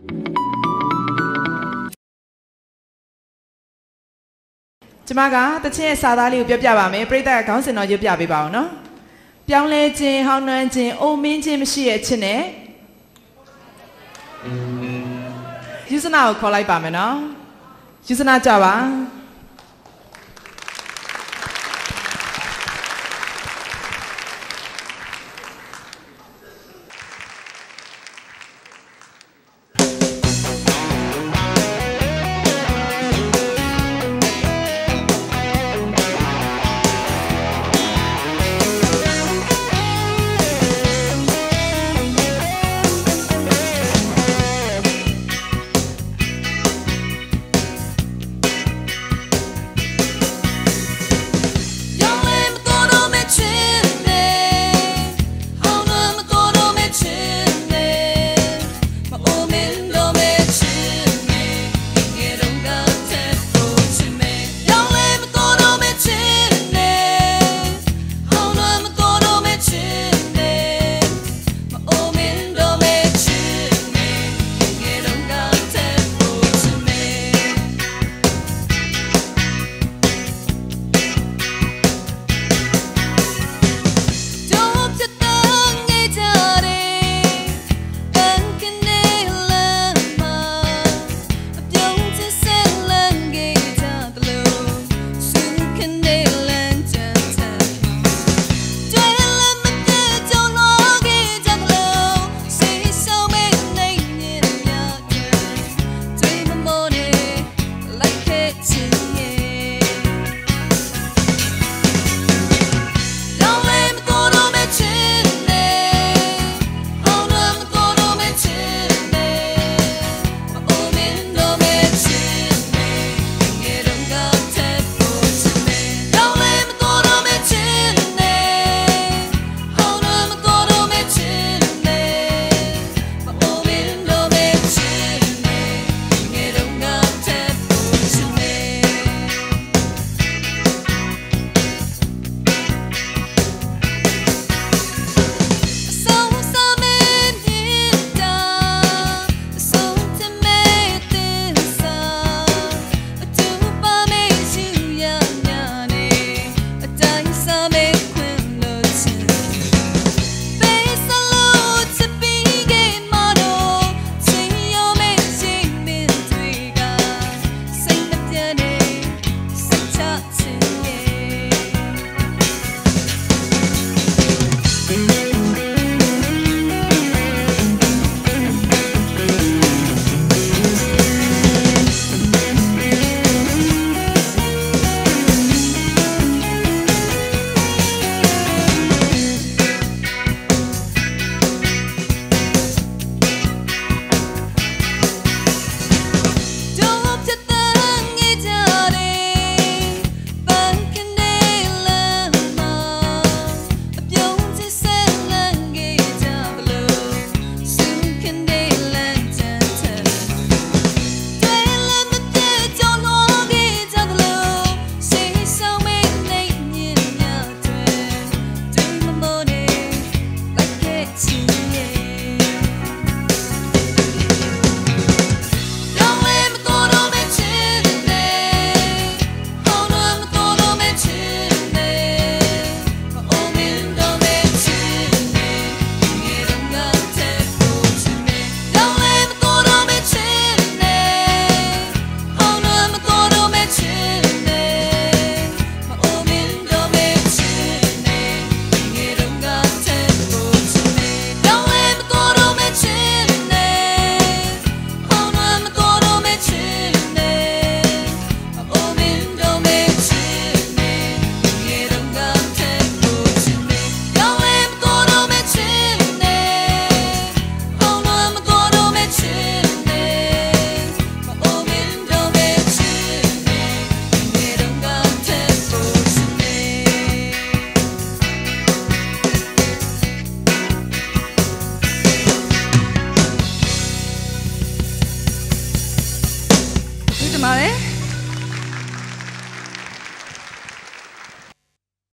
ကျမကတချင်းရဲ့စာသားလေးကိုပြောပြပါမယ်ပြိတ္တကခေါင်းစဉ်တော်ရွတ်ပြပေးပါအောင်နော်ပြောင်းလဲခြင်းဟောင်းနှွမ်းခြင်းအိုမင်းခြင်းမရှိရဲ့ခြင်းနဲ့ယူစနာကိုခေါ်လိုက်ပါမယ်နော်ယူစနာကြပါ